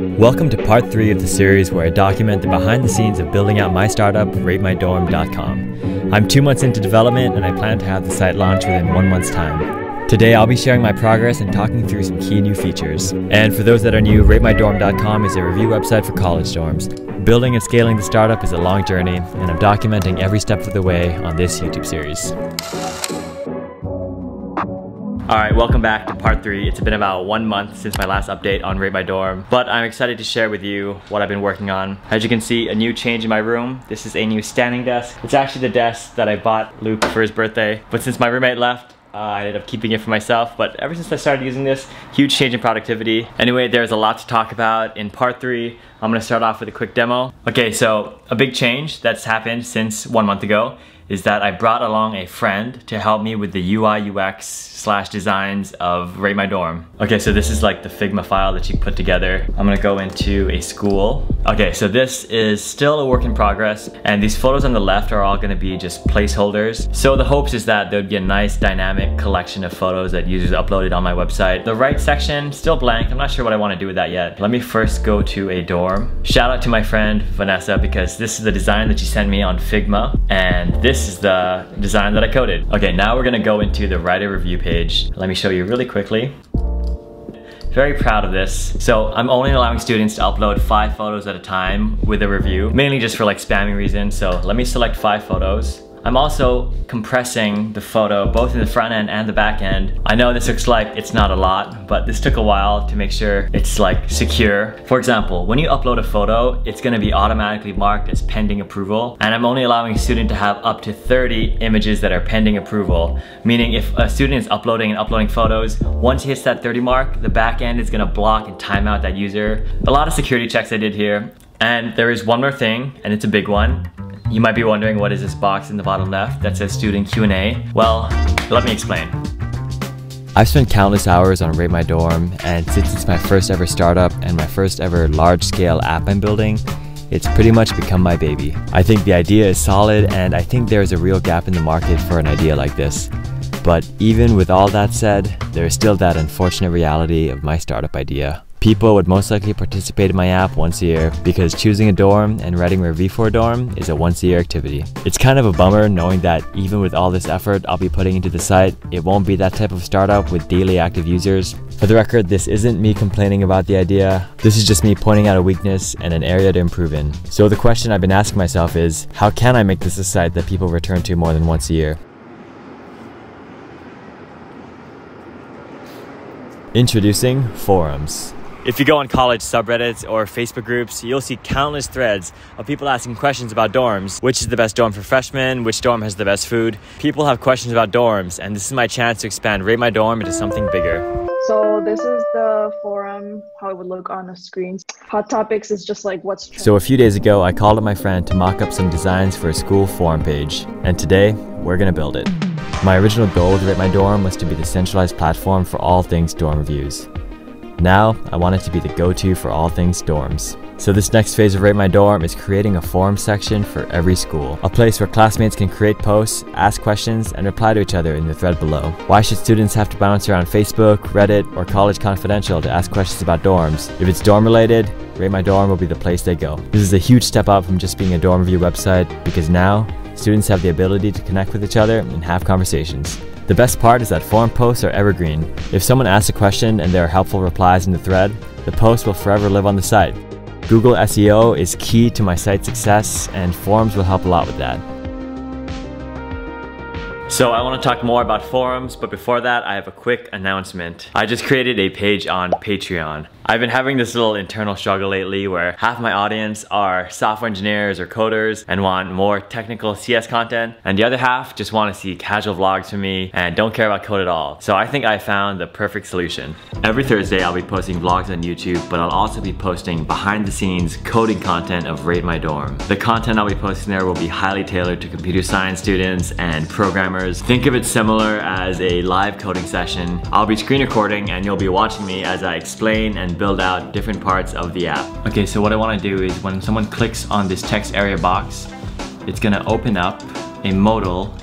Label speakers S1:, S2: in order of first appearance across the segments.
S1: Welcome to part three of the series where I document the behind the scenes of building out my startup, ratemydorm.com. I'm two months into development and I plan to have the site launch within one month's time. Today I'll be sharing my progress and talking through some key new features. And for those that are new, ratemydorm.com is a review website for college dorms. Building and scaling the startup is a long journey, and I'm documenting every step of the way on this YouTube series. All right, welcome back to part three. It's been about one month since my last update on Rate My Dorm, but I'm excited to share with you what I've been working on. As you can see, a new change in my room. This is a new standing desk. It's actually the desk that I bought Luke for his birthday, but since my roommate left, uh, I ended up keeping it for myself, but ever since I started using this, huge change in productivity. Anyway, there's a lot to talk about. In part three, I'm gonna start off with a quick demo. Okay, so a big change that's happened since one month ago is that I brought along a friend to help me with the UI UX slash designs of Rate My Dorm. Okay, so this is like the Figma file that you put together. I'm gonna go into a school. Okay, so this is still a work in progress and these photos on the left are all gonna be just placeholders. So the hopes is that there'd be a nice dynamic collection of photos that users uploaded on my website. The right section, still blank. I'm not sure what I wanna do with that yet. Let me first go to a dorm. Shout out to my friend Vanessa because this is the design that she sent me on Figma and this this is the design that I coded. Okay, now we're gonna go into the writer review page. Let me show you really quickly. Very proud of this. So I'm only allowing students to upload five photos at a time with a review, mainly just for like spamming reasons. So let me select five photos. I'm also compressing the photo both in the front end and the back end. I know this looks like it's not a lot, but this took a while to make sure it's like secure. For example, when you upload a photo, it's gonna be automatically marked as pending approval, and I'm only allowing a student to have up to 30 images that are pending approval, meaning if a student is uploading and uploading photos, once he hits that 30 mark, the back end is gonna block and time out that user. A lot of security checks I did here, and there is one more thing, and it's a big one. You might be wondering what is this box in the bottom left that says student Q&A? Well, let me explain. I've spent countless hours on Rate My Dorm, and since it's my first ever startup and my first ever large scale app I'm building, it's pretty much become my baby. I think the idea is solid, and I think there is a real gap in the market for an idea like this. But even with all that said, there is still that unfortunate reality of my startup idea. People would most likely participate in my app once a year because choosing a dorm and writing review for a dorm is a once a year activity. It's kind of a bummer knowing that even with all this effort I'll be putting into the site, it won't be that type of startup with daily active users. For the record, this isn't me complaining about the idea, this is just me pointing out a weakness and an area to improve in. So the question I've been asking myself is, how can I make this a site that people return to more than once a year? Introducing forums. If you go on college subreddits or Facebook groups, you'll see countless threads of people asking questions about dorms. Which is the best dorm for freshmen? Which dorm has the best food? People have questions about dorms, and this is my chance to expand Rate My Dorm into something bigger.
S2: So this is the forum, how it would look on the screen. Hot topics is just like what's
S1: So a few days ago, I called up my friend to mock up some designs for a school forum page, and today, we're gonna build it. My original goal with Rate My Dorm was to be the centralized platform for all things dorm reviews. Now, I want it to be the go-to for all things dorms. So this next phase of Rate My Dorm is creating a forum section for every school. A place where classmates can create posts, ask questions, and reply to each other in the thread below. Why should students have to bounce around Facebook, Reddit, or College Confidential to ask questions about dorms? If it's dorm related, Rate My Dorm will be the place they go. This is a huge step up from just being a dorm review website because now, students have the ability to connect with each other and have conversations. The best part is that forum posts are evergreen. If someone asks a question and there are helpful replies in the thread, the post will forever live on the site. Google SEO is key to my site's success and forums will help a lot with that. So I want to talk more about forums, but before that I have a quick announcement. I just created a page on Patreon. I've been having this little internal struggle lately where half my audience are software engineers or coders and want more technical CS content, and the other half just want to see casual vlogs from me and don't care about code at all. So I think I found the perfect solution. Every Thursday I'll be posting vlogs on YouTube, but I'll also be posting behind the scenes coding content of Rate My Dorm. The content I'll be posting there will be highly tailored to computer science students and programmers. Think of it similar as a live coding session. I'll be screen recording and you'll be watching me as I explain and build out different parts of the app. Okay, so what I wanna do is when someone clicks on this text area box, it's gonna open up a modal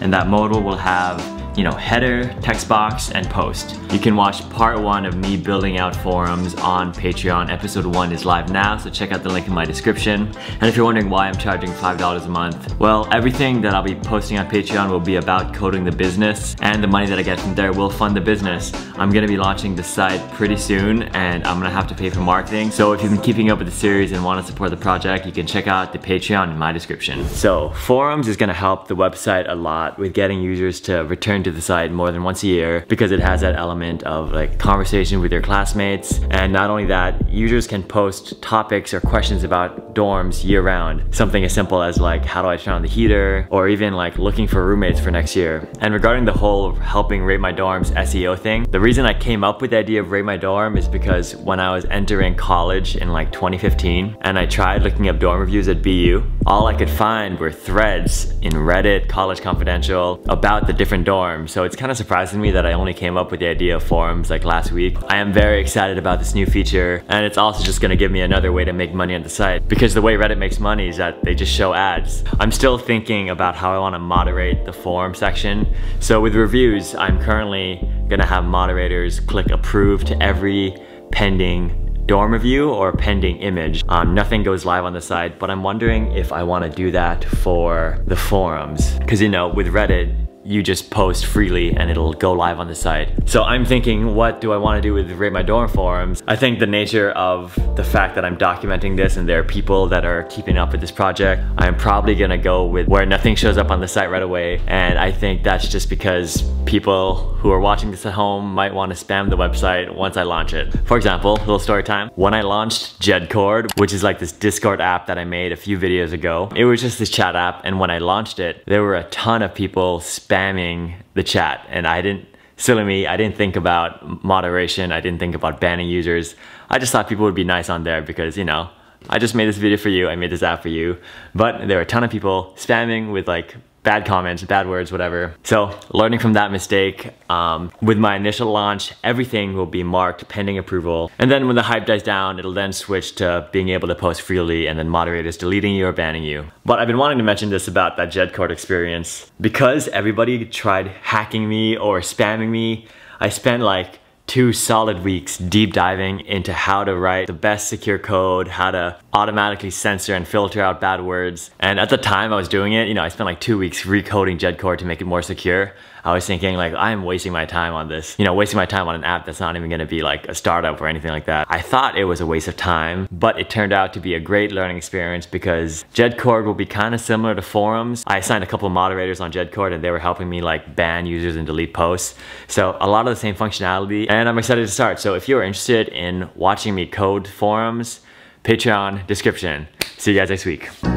S1: and that modal will have you know, header, text box, and post. You can watch part one of me building out forums on Patreon. Episode one is live now, so check out the link in my description. And if you're wondering why I'm charging $5 a month, well, everything that I'll be posting on Patreon will be about coding the business, and the money that I get from there will fund the business. I'm gonna be launching the site pretty soon, and I'm gonna have to pay for marketing. So if you've been keeping up with the series and want to support the project, you can check out the Patreon in my description. So forums is gonna help the website a lot with getting users to return to the site more than once a year because it has that element of like conversation with your classmates. And not only that, users can post topics or questions about dorms year round. Something as simple as like, how do I turn on the heater? Or even like looking for roommates for next year. And regarding the whole helping rate my dorms SEO thing, the reason I came up with the idea of rate my dorm is because when I was entering college in like 2015 and I tried looking up dorm reviews at BU, all I could find were threads in Reddit, College Confidential, about the different dorms. So it's kind of surprising me that I only came up with the idea of forums like last week. I am very excited about this new feature and it's also just gonna give me another way to make money on the site because the way Reddit makes money is that they just show ads. I'm still thinking about how I wanna moderate the forum section. So with reviews, I'm currently gonna have moderators click approve to every pending dorm review or pending image. Um, nothing goes live on the site, but I'm wondering if I wanna do that for the forums. Cause you know, with Reddit, you just post freely and it'll go live on the site. So I'm thinking, what do I want to do with Rate My Dorm forums? I think the nature of the fact that I'm documenting this and there are people that are keeping up with this project, I'm probably gonna go with where nothing shows up on the site right away. And I think that's just because people who are watching this at home might want to spam the website once I launch it. For example, little story time. When I launched Jedcord, which is like this Discord app that I made a few videos ago, it was just this chat app. And when I launched it, there were a ton of people spamming spamming the chat and I didn't, silly me, I didn't think about moderation, I didn't think about banning users. I just thought people would be nice on there because, you know, I just made this video for you, I made this app for you. But there were a ton of people spamming with like bad comments, bad words, whatever. So learning from that mistake, um, with my initial launch, everything will be marked pending approval. And then when the hype dies down, it'll then switch to being able to post freely and then moderators deleting you or banning you. But I've been wanting to mention this about that Jedcord experience. Because everybody tried hacking me or spamming me, I spent like two solid weeks deep diving into how to write the best secure code, how to automatically censor and filter out bad words. And at the time I was doing it, you know, I spent like two weeks recoding Jedcord to make it more secure. I was thinking like, I'm wasting my time on this. You know, wasting my time on an app that's not even gonna be like a startup or anything like that. I thought it was a waste of time, but it turned out to be a great learning experience because Jedcord will be kind of similar to forums. I assigned a couple moderators on Jedcord and they were helping me like ban users and delete posts. So a lot of the same functionality and I'm excited to start. So if you're interested in watching me code forums, Patreon description. See you guys next week.